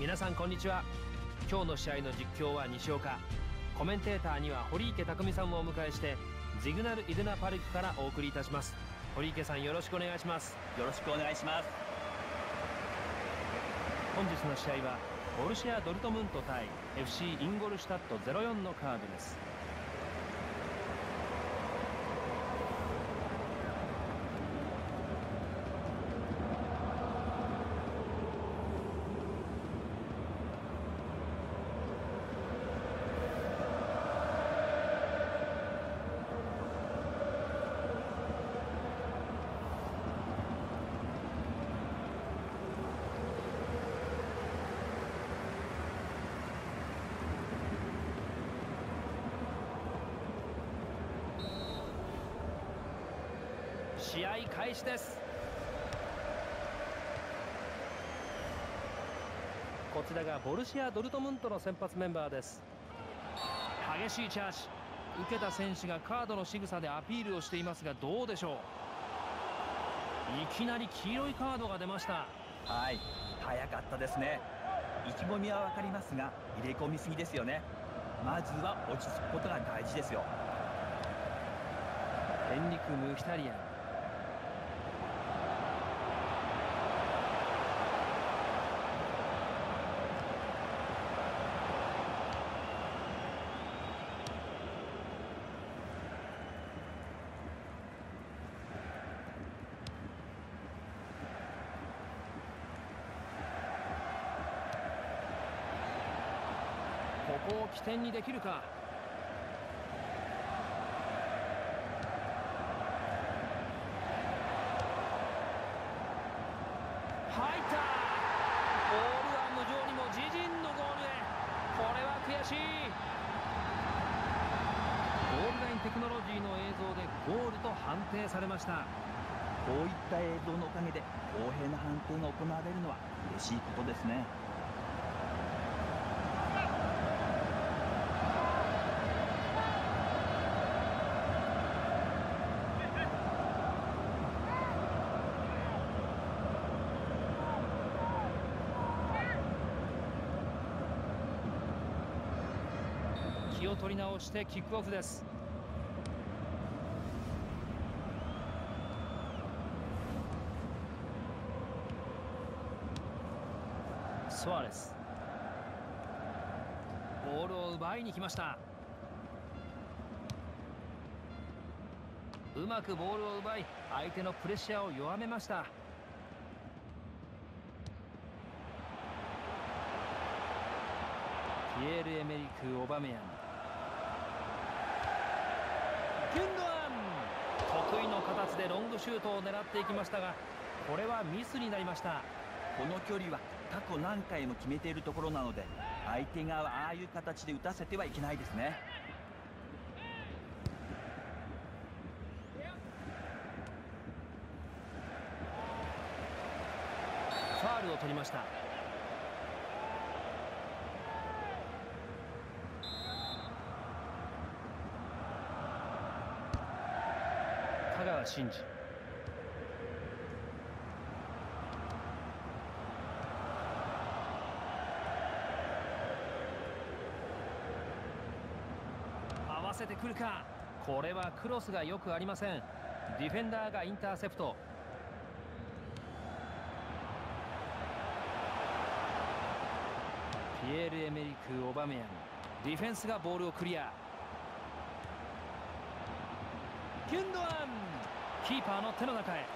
皆さんこんにちは。今日の試合の実況は西岡。コメンテーターには堀池匠さんをお迎えしてジグナル・イドゥナパルクからお送りいたします。堀池さんよろしくお願いします。よろしくお願いします。本日の試合はボルシア・ドルトムント対 FC インゴルシュタット04のカードです試合開始です。こちらがボルシア・ドルトムントの先発メンバーです。激しいチャージ。受けた選手がカードの仕草でアピールをしていますがどうでしょう。いきなり黄色いカードが出ました。はい早かったですね。意気込みは分かりますが入れ込みすぎですよね。まずは落ち着くことが大事ですよ。ヘンリク・ムヒタリアンここを起点にできるか？入った！ボールは無情にも自陣のゴールへ。これは悔しい。ゴールラインテクノロジーの映像でゴールと判定されました。こういった映像のおかげで公平な判定が行われるのは嬉しいことですね。気を取り直してキックオフです。ソアレス。ボールを奪いに来ました。うまくボールを奪い相手のプレッシャーを弱めました。ピエール・エメリク・オバメヤン。ギュンドアン。得意の形でロングシュートを狙っていきましたがこれはミスになりました。この距離は過去何回も決めているところなので相手側はああいう形で打たせてはいけないですね。ファールを取りました川真司合わせてくるか。これはクロスがよくありません。ディフェンダーがインターセプト。ピエール・エメリク・オバメヤン。ディフェンスがボールをクリア。ギュンドアン。キーパーの手の中へ。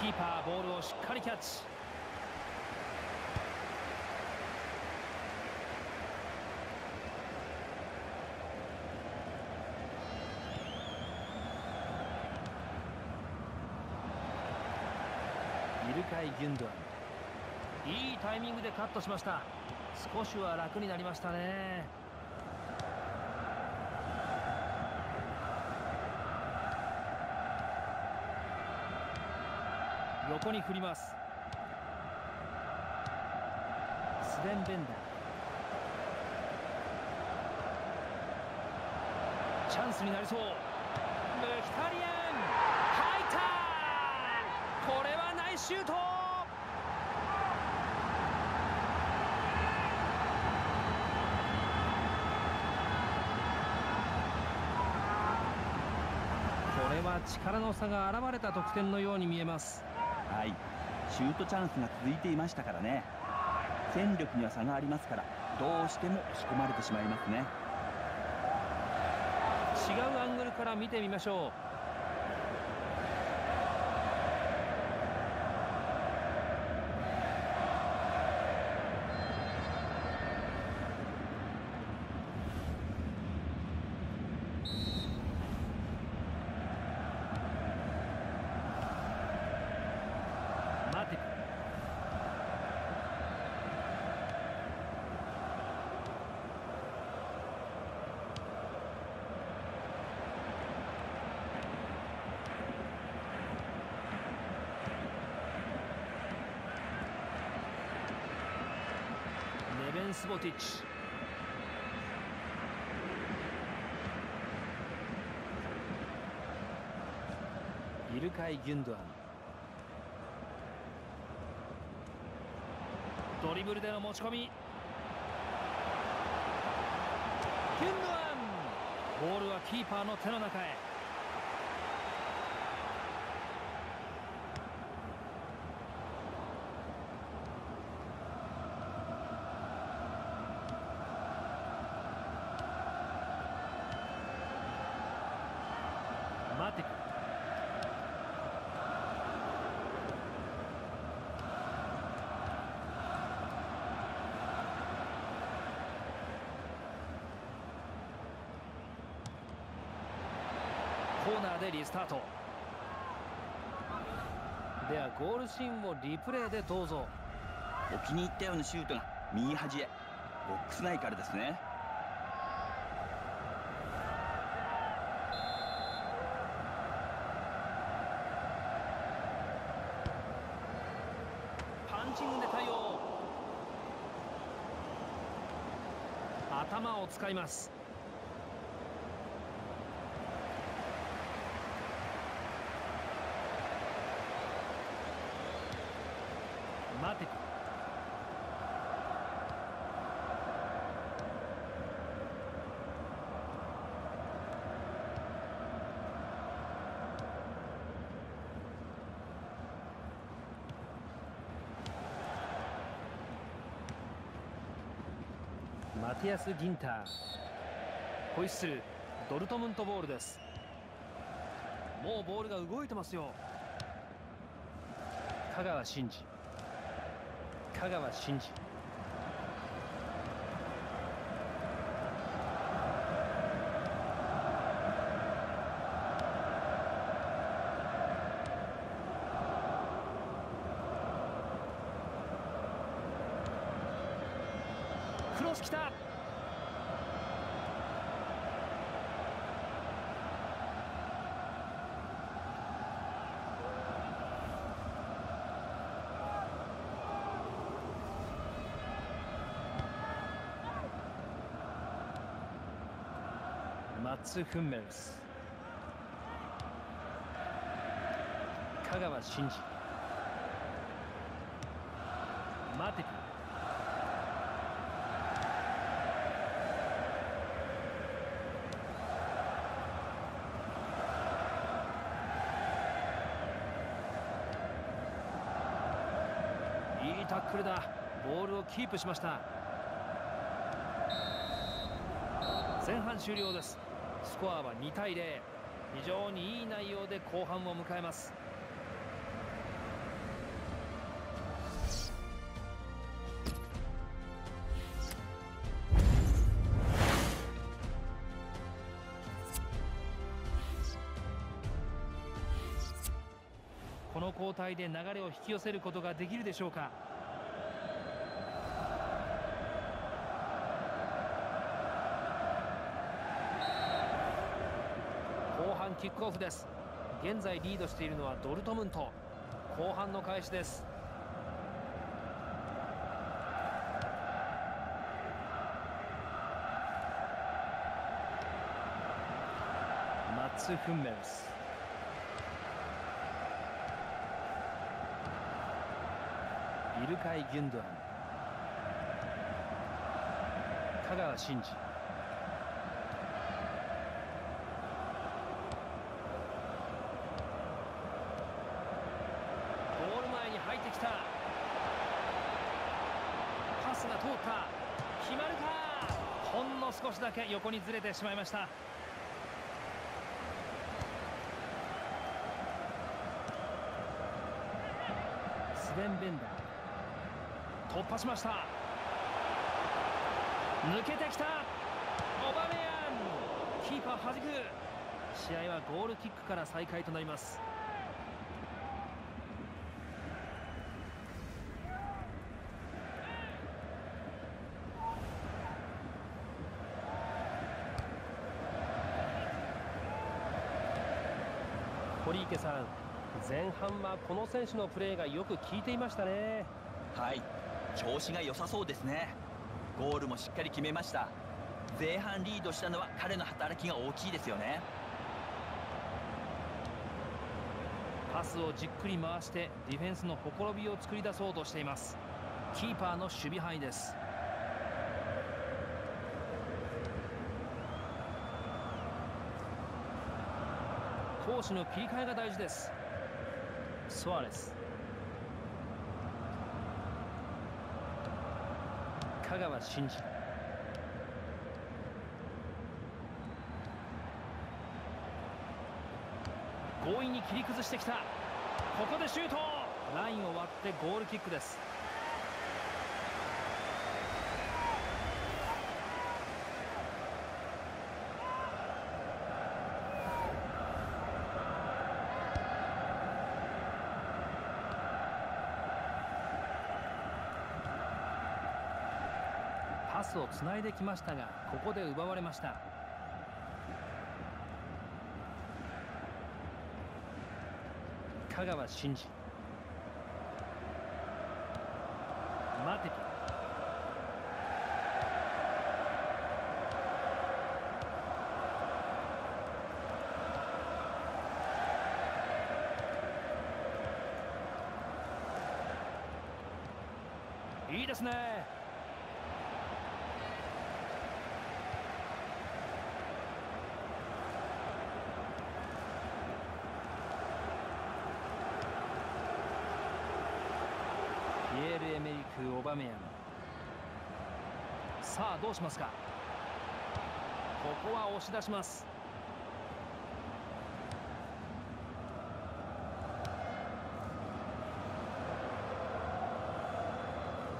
キーパーボールをしっかりキャッチ。いギュンドンいいタイミングでカットしました。少しは楽になりましたね。横に振ります。スベン・ベンダー。チャンスになりそう。ムヒタリアン。入った。これはナイスシュート。これは力の差が現れた得点のように見えます。はい。シュートチャンスが続いていましたからね。戦力には差がありますからどうしても押し込まれてしまいますね。違うアングルから見てみましょうスボティッチイルカイ・ギュンドアン。ドリブルでの持ち込み。ギュンドアン。ボールはキーパーの手の中へ。ーナーでリスタート。ではゴールシーンをリプレイでどうぞ。お気に入ったようなシュートが右端へ。ボックス内からですね。パンチングで対応。頭を使いますマティプマティアス・ギンター。ホイッスルドルトムントボールです。もうボールが動いてますよ。香川真司。香川真司クロス来たマツ・フンメルス香川真司。マティプいいタックルだ。ボールをキープしました。前半終了です。スコアは2対0非常にいい内容で後半を迎えます。この交代で流れを引き寄せることができるでしょうか後半キックオフです。現在リードしているのはドルトムント。後半の開始です。ス・フンメルス。イルカイ・ギュンドアン香川真司ゴール前に入ってきたパスが通った決まるかほんの少しだけ横にずれてしまいました。スベン・ベンダー。突破しました。抜けてきた。オバメヤン。キーパー弾く。試合はゴールキックから再開となります。堀池さん前半はこの選手のプレーがよく効いていましたね。はい。調子が良さそうですね。ゴールもしっかり決めました。前半リードしたのは彼の働きが大きいですよね。パスをじっくり回してディフェンスのほころびを作り出そうとしています。キーパーの守備範囲です攻守の切り替えが大事です。ソアレス。香川真司。強引に切り崩してきた。ここでシュート。ラインを割ってゴールキックです。スをつないできましたがここで奪われました。香川真司。マティピいいですねピエール・エメリク・オバメヤンさあどうしますか？ここは押し出します。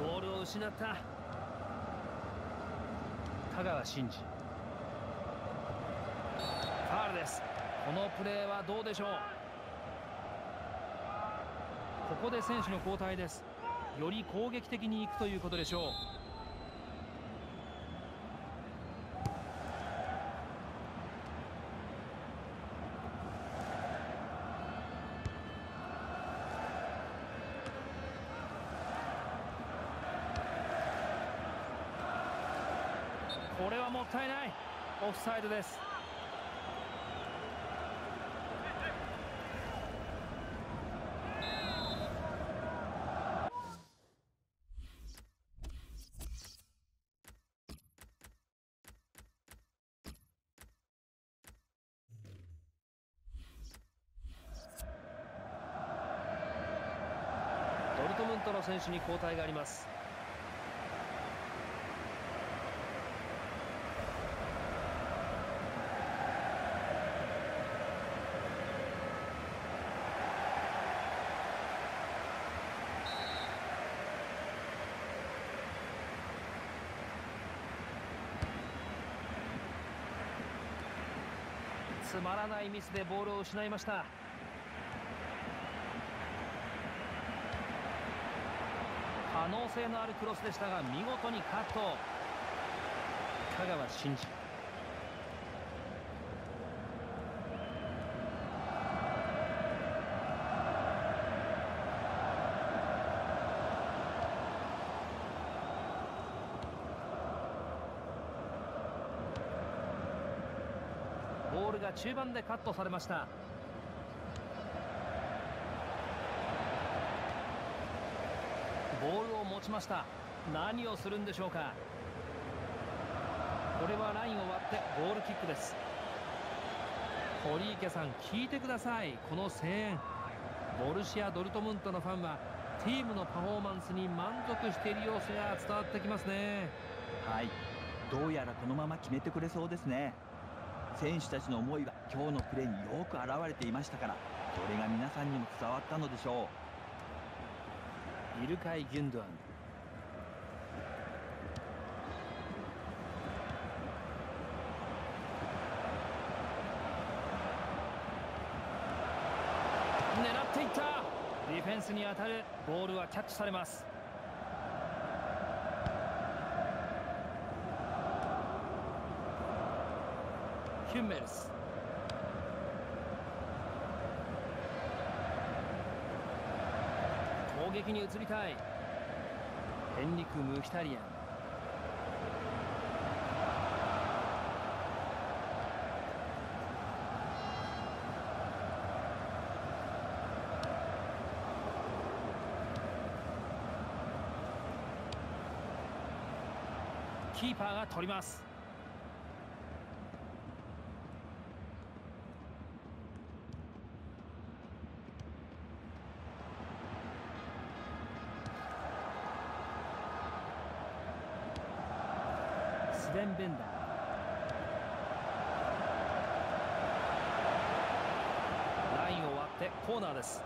ボールを失った。香川真司。ファールです。このプレーはどうでしょう？ここで選手の交代です。より攻撃的に行くということでしょう。これはもったいない。オフサイドです。の選手に交代があります。つまらないミスでボールを失いました。能性のあるクロスでしたが見事にカット。香川真司。ボーールが中盤でカットされましたボールを持ちました。何をするんでしょうか。これはラインを割ってボールキックです。堀池さん聞いてください。この声援。ボルシア・ドルトムントのファンはチームのパフォーマンスに満足している様子が伝わってきますね。はい。どうやらこのまま決めてくれそうですね。選手たちの思いが今日のプレーによく表れていましたからそれが皆さんにも伝わったのでしょイルカイ・ギュンドアン狙っていった。ディフェンスに当たるボールはキャッチされます。ヒュンメルス。攻撃に移りたい。ヘンリク・ムヒタリアン。キーパーが取りますスベン・ベンダーラインを割ってコーナーです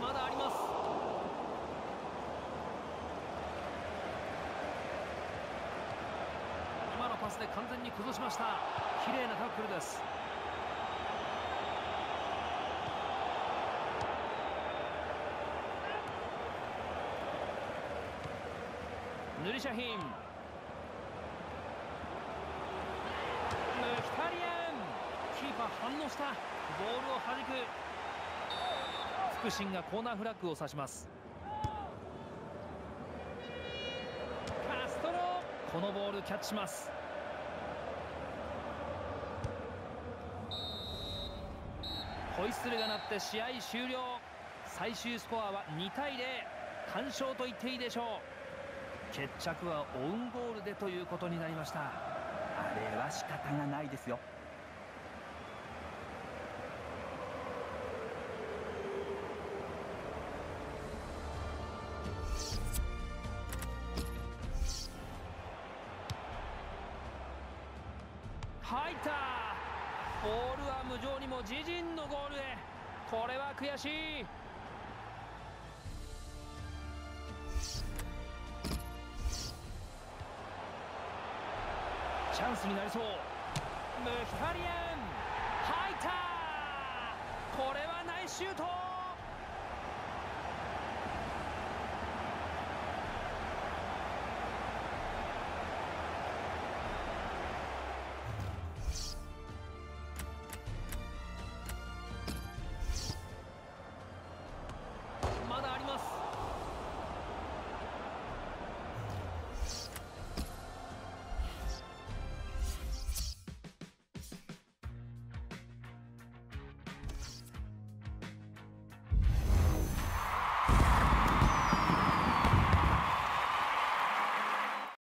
まだあります今のパスで完全に崩しました。綺麗なタックルです。ヌリシャヒン。ムヒタリアン。キーパー反応した。ボールを弾く。福神がコーナーフラッグを指します。カストロ。このボールキャッチします。ホイッスルが鳴って試合終了。最終スコアは2対0完勝と言っていいでしょう。決着はオウンゴールでということになりました。あれは仕方がないですよ。悔しい。チャンスになりそう。ムヒタリアン入った。これはナイスシュート。